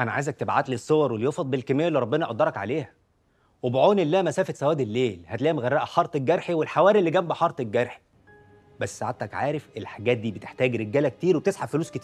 أنا عايزك تبعت لي الصور واليوفط بالكمية اللي ربنا قدرك عليها. وبعون الله مسافة سواد الليل. هتلاقيها مغرقة حارة الجرح والحواري اللي جنب حارة الجرح. بس سعادتك عارف الحاجات دي بتحتاج رجالة كتير وبتسحب فلوس كتير.